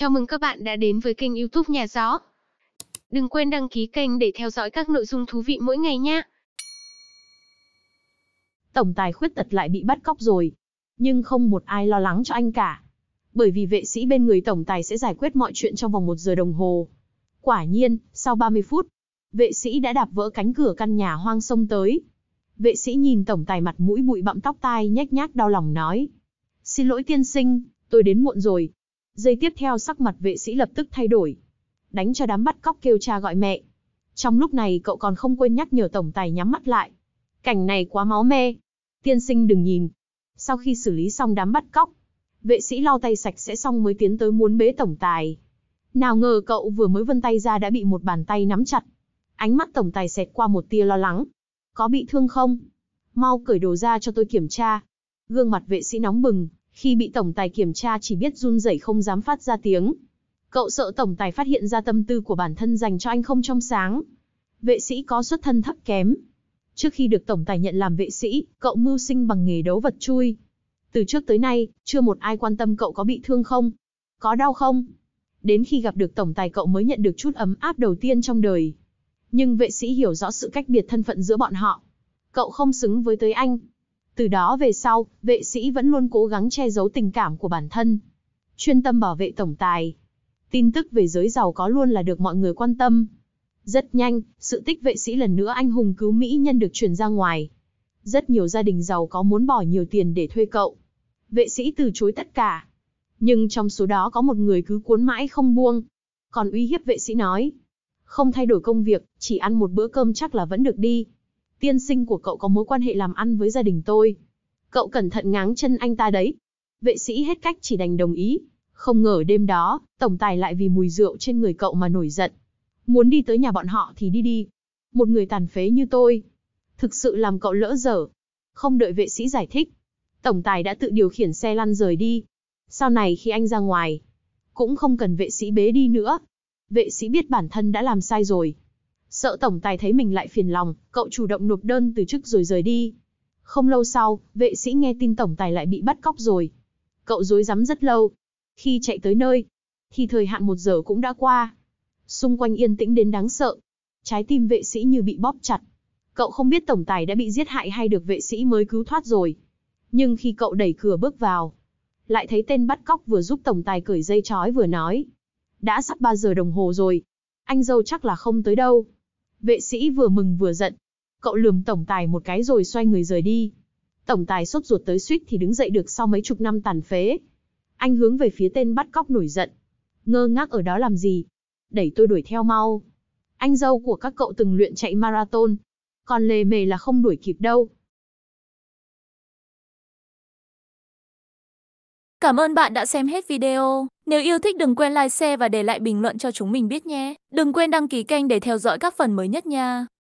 Chào mừng các bạn đã đến với kênh youtube Nhà Gió. Đừng quên đăng ký kênh để theo dõi các nội dung thú vị mỗi ngày nhé. Tổng tài khuyết tật lại bị bắt cóc rồi. Nhưng không một ai lo lắng cho anh cả. Bởi vì vệ sĩ bên người tổng tài sẽ giải quyết mọi chuyện trong vòng một giờ đồng hồ. Quả nhiên, sau 30 phút, vệ sĩ đã đạp vỡ cánh cửa căn nhà hoang sông tới. Vệ sĩ nhìn tổng tài mặt mũi bụi bặm tóc tai nhếch nhác đau lòng nói. Xin lỗi tiên sinh, tôi đến muộn rồi. Giây tiếp theo sắc mặt vệ sĩ lập tức thay đổi. Đánh cho đám bắt cóc kêu cha gọi mẹ. Trong lúc này cậu còn không quên nhắc nhở tổng tài nhắm mắt lại. Cảnh này quá máu me. Tiên sinh đừng nhìn. Sau khi xử lý xong đám bắt cóc, vệ sĩ lau tay sạch sẽ xong mới tiến tới muốn bế tổng tài. Nào ngờ cậu vừa mới vươn tay ra đã bị một bàn tay nắm chặt. Ánh mắt tổng tài xẹt qua một tia lo lắng. Có bị thương không? Mau cởi đồ ra cho tôi kiểm tra. Gương mặt vệ sĩ nóng bừng, khi bị tổng tài kiểm tra chỉ biết run rẩy không dám phát ra tiếng. Cậu sợ tổng tài phát hiện ra tâm tư của bản thân dành cho anh không trong sáng. Vệ sĩ có xuất thân thấp kém. Trước khi được tổng tài nhận làm vệ sĩ, cậu mưu sinh bằng nghề đấu vật chui. Từ trước tới nay, chưa một ai quan tâm cậu có bị thương không, có đau không. Đến khi gặp được tổng tài cậu mới nhận được chút ấm áp đầu tiên trong đời. Nhưng vệ sĩ hiểu rõ sự cách biệt thân phận giữa bọn họ. Cậu không xứng với tới anh. Từ đó về sau, vệ sĩ vẫn luôn cố gắng che giấu tình cảm của bản thân. Chuyên tâm bảo vệ tổng tài. Tin tức về giới giàu có luôn là được mọi người quan tâm. Rất nhanh, sự tích vệ sĩ lần nữa anh hùng cứu Mỹ nhân được truyền ra ngoài. Rất nhiều gia đình giàu có muốn bỏ nhiều tiền để thuê cậu. Vệ sĩ từ chối tất cả. Nhưng trong số đó có một người cứ cuốn mãi không buông. Còn uy hiếp vệ sĩ nói. Không thay đổi công việc, chỉ ăn một bữa cơm chắc là vẫn được đi. Tiên sinh của cậu có mối quan hệ làm ăn với gia đình tôi. Cậu cẩn thận ngáng chân anh ta đấy. Vệ sĩ hết cách chỉ đành đồng ý. Không ngờ đêm đó, tổng tài lại vì mùi rượu trên người cậu mà nổi giận. Muốn đi tới nhà bọn họ thì đi đi. Một người tàn phế như tôi. Thực sự làm cậu lỡ dở. Không đợi vệ sĩ giải thích. Tổng tài đã tự điều khiển xe lăn rời đi. Sau này khi anh ra ngoài, cũng không cần vệ sĩ bế đi nữa. Vệ sĩ biết bản thân đã làm sai rồi. Sợ tổng tài thấy mình lại phiền lòng, cậu chủ động nộp đơn từ chức rồi rời đi. Không lâu sau, vệ sĩ nghe tin tổng tài lại bị bắt cóc rồi. Cậu dối rắm rất lâu. Khi chạy tới nơi, thì thời hạn một giờ cũng đã qua. Xung quanh yên tĩnh đến đáng sợ. Trái tim vệ sĩ như bị bóp chặt. Cậu không biết tổng tài đã bị giết hại hay được vệ sĩ mới cứu thoát rồi. Nhưng khi cậu đẩy cửa bước vào, lại thấy tên bắt cóc vừa giúp tổng tài cởi dây chói vừa nói. Đã sắp 3 giờ đồng hồ rồi. Anh dâu chắc là không tới đâu. Vệ sĩ vừa mừng vừa giận. Cậu lườm tổng tài một cái rồi xoay người rời đi. Tổng tài sốt ruột tới suýt thì đứng dậy được sau mấy chục năm tàn phế. Anh hướng về phía tên bắt cóc nổi giận. Ngơ ngác ở đó làm gì? Đẩy tôi đuổi theo mau. Anh dâu của các cậu từng luyện chạy marathon. Còn lề mề là không đuổi kịp đâu. Cảm ơn bạn đã xem hết video. Nếu yêu thích đừng quên like, share và để lại bình luận cho chúng mình biết nhé. Đừng quên đăng ký kênh để theo dõi các phần mới nhất nha.